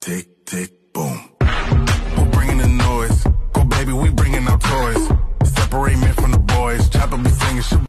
Tick, tick, boom. We're bringing the noise. Go, baby, we bringing our toys. Separate me from the boys. Chopper be singing.